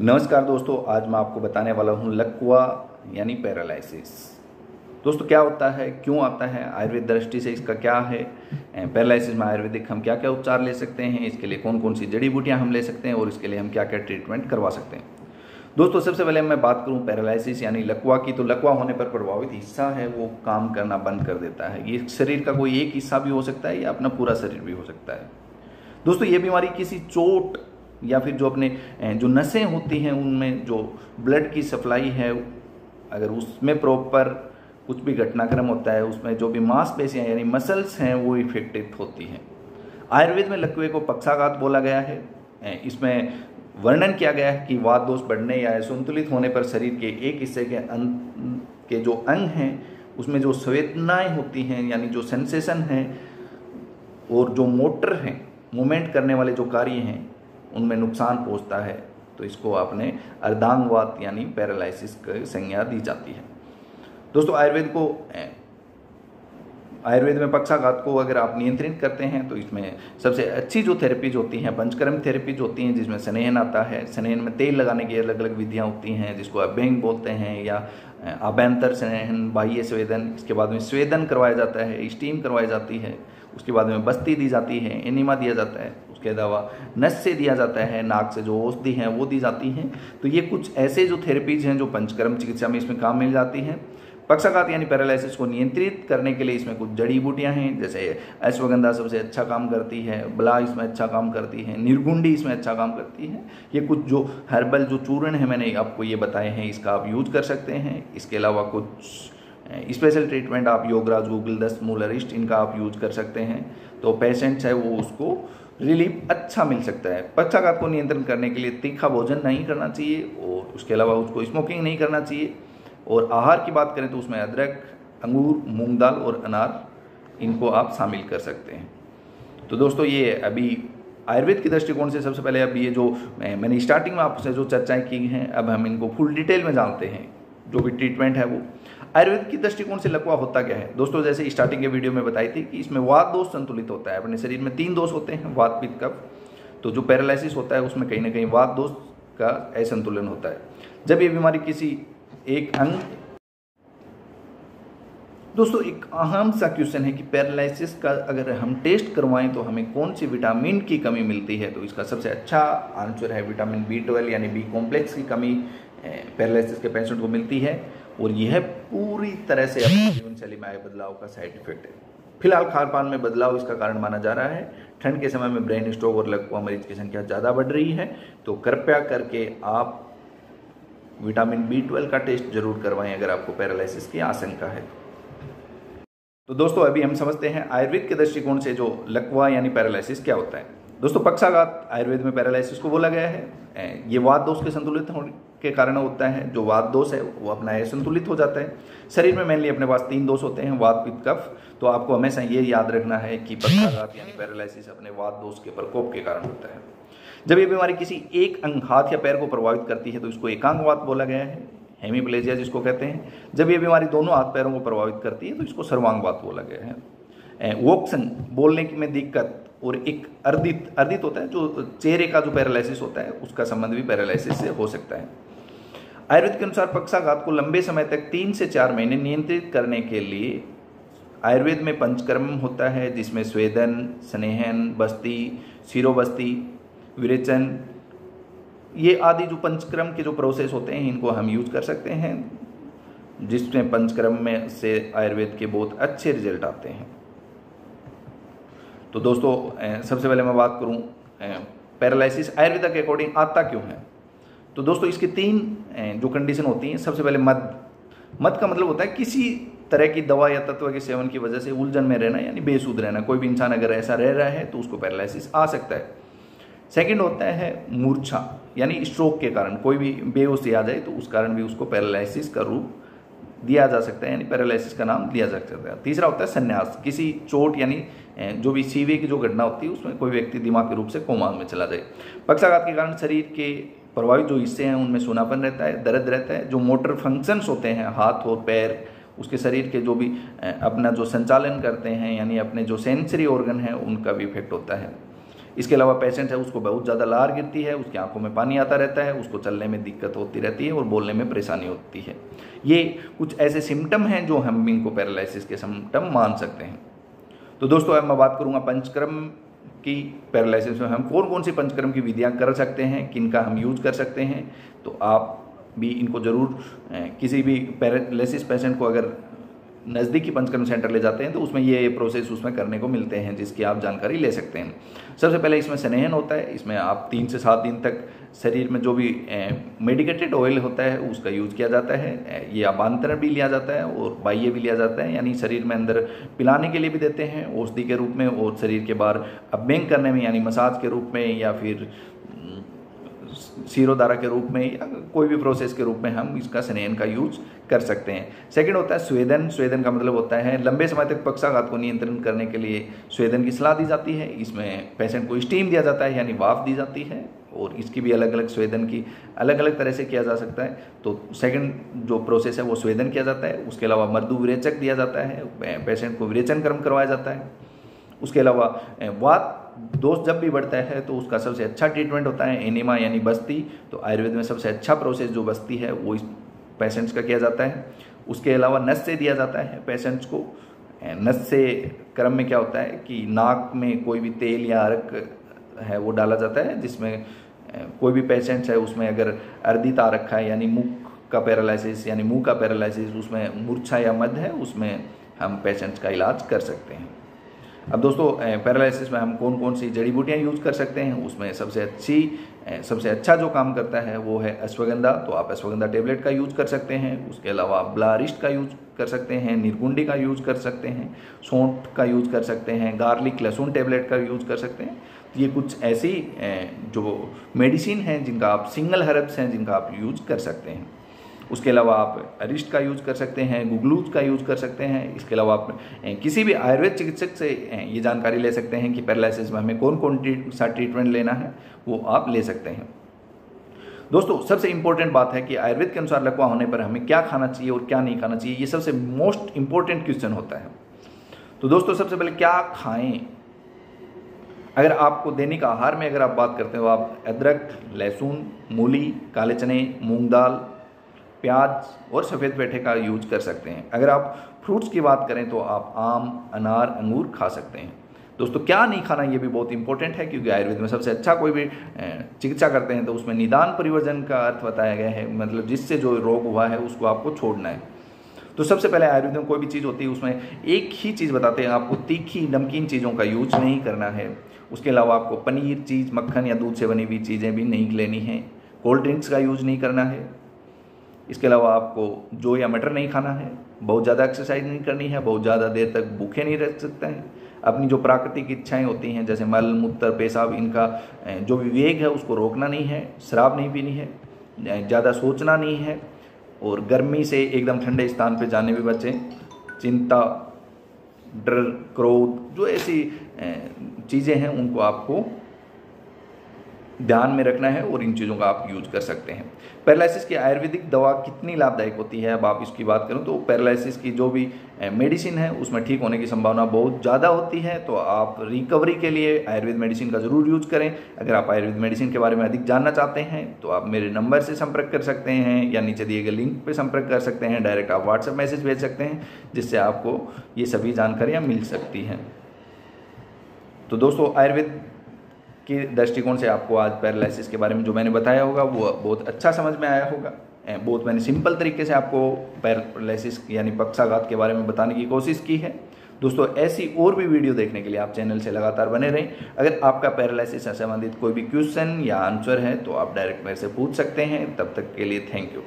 नमस्कार दोस्तों, आज मैं आपको बताने वाला हूँ लकवा, यानी पैरालिसिस दोस्तों, क्या होता है, क्यों आता है, आयुर्वेद दृष्टि से इसका क्या है पैरालिसिस में आयुर्वेदिक हम क्या क्या उपचार ले सकते हैं, इसके लिए कौन कौन सी जड़ी बूटियाँ हम ले सकते हैं, और इसके लिए हम क्या क्या ट्रीटमेंट करवा सकते हैं। दोस्तों, सबसे पहले मैं बात करूँ पैरालिसिस यानी लकवा की तो लकवा होने पर प्रभावित हिस्सा है, वो काम करना बंद कर देता है। ये शरीर का कोई एक हिस्सा भी हो सकता है, या अपना पूरा शरीर भी हो सकता है। दोस्तों, ये बीमारी किसी चोट या फिर जो अपने जो नसें होती हैं, उनमें जो ब्लड की सप्लाई है, अगर उसमें प्रॉपर कुछ भी घटनाक्रम होता है, उसमें जो भी मांसपेशियाँ यानी मसल्स हैं, वो इफेक्टेड होती हैं। आयुर्वेद में लकवे को पक्षाघात बोला गया है। इसमें वर्णन किया गया है कि वाद दोष बढ़ने या संतुलित होने पर शरीर के एक हिस्से के अंग के जो अंग हैं, उसमें जो संवेदनाएँ होती हैं, यानी जो सेंसेशन हैं, और जो मोटर हैं मूवमेंट करने वाले जो कार्य हैं उनमें नुकसान पहुँचता है तो इसको आपने अर्धांगवात यानी पैरालिसिस की संज्ञा दी जाती है। दोस्तों, आयुर्वेद को आयुर्वेद में पक्षाघात को अगर आप नियंत्रित करते हैं तो इसमें सबसे अच्छी जो थेरेपीज होती हैं, पंचकर्म थेरेपीज होती हैं, जिसमें स्नेहन आता है। स्नेहन में तेल लगाने की अलग अलग विधियाँ होती हैं, जिसको अभ्यंग बोलते हैं या अभ्यंतर स्नेहन, बाह्य स्वेदन, इसके बाद में स्वेदन करवाया जाता है, स्टीम करवाई जाती है, उसके बाद में बस्ती दी जाती है, एनिमा दिया जाता है। उसके अलावा नस से दिया जाता है, नाक से जो औषधि हैं, वो दी जाती हैं। तो ये कुछ ऐसे जो थेरेपीज हैं जो पंचकर्म चिकित्सा में इसमें काम मिल जाती हैं। पक्षाघात यानी पैरालिसिस को नियंत्रित करने के लिए इसमें कुछ जड़ी बूटियाँ हैं, जैसे अश्वगंधा सबसे अच्छा काम करती है, बला इसमें अच्छा काम करती है, निर्गुंडी इसमें अच्छा काम करती है। ये कुछ जो हर्बल, जो चूर्ण है, मैंने आपको ये बताए हैं, इसका आप यूज़ कर सकते हैं। इसके अलावा कुछ स्पेशल ट्रीटमेंट आप योगराज, गूगल, दस्त मूलरिस्ट इनका आप यूज़ कर सकते हैं। तो पेशेंट्स है वो उसको रिलीफ अच्छा मिल सकता है। पक्षाघात को नियंत्रण करने के लिए तीखा भोजन नहीं करना चाहिए और उसके अलावा उसको स्मोकिंग नहीं करना चाहिए। और आहार की बात करें तो उसमें अदरक, अंगूर, मूंग दाल और अनार इनको आप शामिल कर सकते हैं। तो दोस्तों ये अभी आयुर्वेद के दृष्टिकोण से सबसे पहले अब ये जो मैंने स्टार्टिंग में आपसे जो चर्चाएँ की हैं, अब हम इनको फुल डिटेल में जानते हैं। जो भी ट्रीटमेंट है वो। आयुर्वेद की दृष्टिकोण से लकवा होता क्या है? दोस्तों, जैसे स्टार्टिंग के वीडियो में बताई थी कि इसमें वात दोष संतुलित होता है, अपने शरीर में तीन दोष होते हैं, वात पित्त कफ। तो जो पैरालिसिस होता है, उसमें कहीं ना कहीं वात दोष का असंतुलन होता है। जब ये बीमारी किसी एक अंग दोस्तों, एक अहम सा क्वेश्चन है कि पैरालिसिस का अगर हम टेस्ट करवाएँ तो हमें कौन सी विटामिन की कमी मिलती है? तो इसका सबसे अच्छा आंसर है विटामिन बी ट्वेल्व यानी बी कॉम्प्लेक्स की कमी। पैरालिसिस के पेशेंट को मिलती है और यह पूरी तरह से अपनी जीवन शैली में आए बदलाव का साइड इफ़ेक्ट है। फ़िलहाल खान पान में बदलाव इसका कारण माना जा रहा है। ठंड के समय में ब्रेन स्ट्रोक और लकवा मरीज़ की संख्या ज़्यादा बढ़ रही है तो कृपया करके आप विटामिन बी ट्वेल्व का टेस्ट ज़रूर करवाएँ अगर आपको पैरालिसिस की आशंका है। तो दोस्तों, अभी हम समझते हैं आयुर्वेद के दृष्टिकोण से जो लकवा यानी पैरालिसिस क्या होता है। दोस्तों, पक्षाघात आयुर्वेद में पैरालिसिस को बोला गया है। ये वाद दोष के संतुलित के कारण होता है, जो वाद दोष है, वो अपना संतुलित हो जाता है। शरीर में मेनली अपने पास तीन दोष होते हैं वाद पित्त, कफ। तो आपको हमेशा ये याद रखना है कि पक्षाघात यानी पैरालिसिस अपने वाद दोष के प्रकोप के कारण होता है। जब ये बीमारी किसी एक अंग, हाथ या पैर को प्रभावित करती है तो इसको एकांगवात बोला गया है हेमीप्लेजिया जिसको कहते हैं। जब ये बीमारी दोनों हाथ पैरों को प्रभावित करती है तो इसको सर्वांगवात बोला गया है। वोक्सन बोलने में दिक्कत और एक अर्दित अर्दित होता है, जो चेहरे का जो पैरालिसिस होता है, उसका संबंध भी पैरालिसिस से हो सकता है। आयुर्वेद के अनुसार पक्षाघात को लंबे समय तक तीन से चार महीने नियंत्रित करने के लिए आयुर्वेद में पंचकर्म होता है, जिसमें स्वेदन, स्नेहन, बस्ती सिरोबस्ती विरेचन, ये आदि जो पंचक्रम के जो प्रोसेस होते हैं, इनको हम यूज़ कर सकते हैं, जिसमें पंचक्रम में से आयुर्वेद के बहुत अच्छे रिज़ल्ट आते हैं। तो दोस्तों सबसे पहले मैं बात करूँ पैरालिसिस आयुर्वेदा के अकॉर्डिंग आता क्यों है? तो दोस्तों, इसकी तीन जो कंडीशन होती हैं, सबसे पहले मद। मद का मतलब होता है किसी तरह की दवा या तत्व के सेवन की वजह से उलझन में रहना, यानी बेसुध रहना। कोई भी इंसान अगर ऐसा रह रहा है तो उसको पैरालिसिस आ सकता है। सेकंड होता है मूर्छा, यानी स्ट्रोक के कारण। कोई भी बेहोशी आ जाए तो उस कारण भी उसको पैरालिसिस का रूप दिया जा सकता है, यानी पैरालिसिस का नाम दिया जा सकता है। तीसरा होता है संन्यास। किसी चोट, यानी जो भी सीवे की जो घटना होती है, उसमें कोई व्यक्ति दिमाग के रूप से कोमा में चला जाए। पक्षाघात के कारण शरीर के प्रभावित जो हिस्से हैं, उनमें सोनापन रहता है, दर्द रहता है। जो मोटर फ़ंक्शंस होते हैं, हाथ और पैर, उसके शरीर के जो भी अपना जो संचालन करते हैं, यानी अपने जो सेंसरी ऑर्गन है, उनका भी इफ़ेक्ट होता है। इसके अलावा पेशेंट है, उसको बहुत ज़्यादा लार गिरती है, उसकी आँखों में पानी आता रहता है, उसको चलने में दिक्कत होती रहती है और बोलने में परेशानी होती है। ये कुछ ऐसे सिम्टम हैं, जो हम इनको पैरालिसिस के सिम्टम मान सकते हैं। तो दोस्तों, अब मैं बात करूँगा पंचक्रम की पैरालिसिस में हम कौन कौन सी पंचकर्म की विधियाँ कर सकते हैं किन का हम यूज़ कर सकते हैं तो आप भी इनको ज़रूर किसी भी पैरालिसिस पेशेंट को अगर नज़दीकी पंचकर्म सेंटर ले जाते हैं तो उसमें ये प्रोसेस उसमें करने को मिलते हैं, जिसकी आप जानकारी ले सकते हैं। सबसे पहले इसमें स्नेहन होता है, इसमें आप तीन से सात दिन तक शरीर में जो भी मेडिकेटेड ऑयल होता है, उसका यूज़ किया जाता है। ये अबांतरण भी लिया जाता है और बाह्य भी लिया जाता है, यानी शरीर में अंदर पिलाने के लिए भी देते हैं, औषधि के रूप में और शरीर के बाहर अभ्यंग करने में, यानी मसाज के रूप में या फिर सीरोधारा के रूप में या कोई भी प्रोसेस के रूप में हम इसका स्नेहन का यूज़ कर सकते हैं। सेकंड होता है स्वेदन। स्वेदन का मतलब होता है, लंबे समय तक पक्षाघात को नियंत्रण करने के लिए स्वेदन की सलाह दी जाती है। इसमें पेशेंट को स्टीम दिया जाता है, यानी वाफ दी जाती है। और इसकी भी अलग अलग स्वेदन की अलग अलग तरह से किया जा सकता है। तो सेकंड जो प्रोसेस है वो स्वेदन किया जाता है। उसके अलावा मर्दू विरेचक दिया जाता है। पेशेंट को विरेचन कर्म करवाया जाता है। उसके अलावा वात दोष जब भी बढ़ता है तो उसका सबसे अच्छा ट्रीटमेंट होता है एनिमा यानी बस्ती। तो आयुर्वेद में सबसे अच्छा प्रोसेस जो बस्ती है वो इस पेशेंट्स का किया जाता है। उसके अलावा नस से दिया जाता है पेशेंट्स को। नस से क्रम में क्या होता है कि नाक में कोई भी तेल या अरक है वो डाला जाता है, जिसमें कोई भी पेशेंट्स है, उसमें अगर अर्दित रखा है, यानी मुख का पैरालिसिस यानी मुँह का पैरालिसिस उसमें मूर्छा या मध्य है, उसमें हम पेशेंट्स का इलाज कर सकते हैं। अब दोस्तों पैरालिसिस में हम कौन कौन सी जड़ी बूटियाँ यूज़ कर सकते हैं? उसमें सबसे अच्छी सबसे अच्छा जो काम करता है, वो है अश्वगंधा। तो आप अश्वगंधा टेबलेट का यूज़ कर सकते हैं। उसके अलावा ब्लारिस्ट का यूज़ कर सकते हैं, निर्गुंडी का यूज़ कर सकते हैं, सौंठ का यूज़ कर सकते हैं गार्लिक लहसुन टेबलेट का यूज़ कर सकते हैं। ये कुछ ऐसी जो मेडिसिन हैं जिनका आप सिंगल हर्ब्स हैं, जिनका आप यूज़ कर सकते हैं। उसके अलावा आप अरिस्ट का यूज़ कर सकते हैं गुगलूज का यूज़ कर सकते हैं। इसके अलावा आप किसी भी आयुर्वेद चिकित्सक से ये जानकारी ले सकते हैं कि पैरालिसिस में हमें कौन कौन सा ट्रीटमेंट लेना है, वो आप ले सकते हैं। दोस्तों, सबसे इंपॉर्टेंट बात है कि आयुर्वेद के अनुसार लकवा होने पर हमें क्या खाना चाहिए और क्या नहीं खाना चाहिए, ये सबसे मोस्ट इंपॉर्टेंट क्वेश्चन होता है। तो दोस्तों, सबसे पहले क्या खाएँ अगर आपको दैनिक आहार में अगर आप बात करते हो, आप अदरक, लहसुन, मूली, काले चने, मूंग दाल, प्याज और सफ़ेद पेठे का यूज़ कर सकते हैं। अगर आप फ्रूट्स की बात करें तो आप आम, अनार, अंगूर खा सकते हैं। दोस्तों, क्या नहीं खाना ये भी बहुत इंपॉर्टेंट है, क्योंकि आयुर्वेद में सबसे अच्छा कोई भी चिकित्सा करते हैं तो उसमें निदान परिवर्जन का अर्थ बताया गया है। मतलब जिससे जो रोग हुआ है उसको आपको छोड़ना है। तो सबसे पहले आयुर्वेद में कोई भी चीज़ होती है, उसमें एक ही चीज़ बताते हैं, आपको तीखी नमकीन चीज़ों का यूज़ नहीं करना है। उसके अलावा आपको पनीर, चीज़, मक्खन या दूध से बनी हुई चीज़ें भी नहीं लेनी है। कोल्ड ड्रिंक्स का यूज़ नहीं करना है। इसके अलावा आपको जो या मटर नहीं खाना है, बहुत ज़्यादा एक्सरसाइज नहीं करनी है, बहुत ज़्यादा देर तक भूखे नहीं रह सकते हैं। अपनी जो प्राकृतिक इच्छाएँ होती हैं, जैसे मल मूत्र पेशाब, इनका जो विवेक है, उसको रोकना नहीं है, शराब नहीं पीनी है ज़्यादा सोचना नहीं है। और गर्मी से एकदम ठंडे स्थान पर जाने भी बचें। चिंता, डर, क्रोध, जो ऐसी चीज़ें हैं, उनको आपको ध्यान में रखना है और इन चीज़ों का आप यूज़ कर सकते हैं। पैरालिसिस की आयुर्वेदिक दवा कितनी लाभदायक होती है? अब आप इसकी बात करूँ तो पैरालिसिस की जो भी मेडिसिन है, उसमें ठीक होने की संभावना बहुत ज़्यादा होती है तो आप रिकवरी के लिए आयुर्वेद मेडिसिन का ज़रूर यूज़ करें। अगर आप आयुर्वेद मेडिसिन के बारे में अधिक जानना चाहते हैं तो आप मेरे नंबर से संपर्क कर सकते हैं या नीचे दिए गए लिंक पर संपर्क कर सकते हैं, डायरेक्ट आप व्हाट्सएप मैसेज भेज सकते हैं, जिससे आपको ये सभी जानकारियाँ मिल सकती हैं। तो दोस्तों, आयुर्वेद के दृष्टिकोण से आपको आज पैरालिसिस के बारे में जो मैंने बताया होगा, वो बहुत अच्छा समझ में आया होगा। बहुत मैंने सिंपल तरीके से आपको पैरालिसिस यानी पक्षाघात के बारे में बताने की कोशिश की है। दोस्तों, ऐसी और भी वीडियो देखने के लिए आप चैनल से लगातार बने रहें। अगर आपका पैरालिसिस से संबंधित कोई भी क्वेश्चन या आंसर है तो आप डायरेक्ट मेरे से पूछ सकते हैं। तब तक के लिए थैंक यू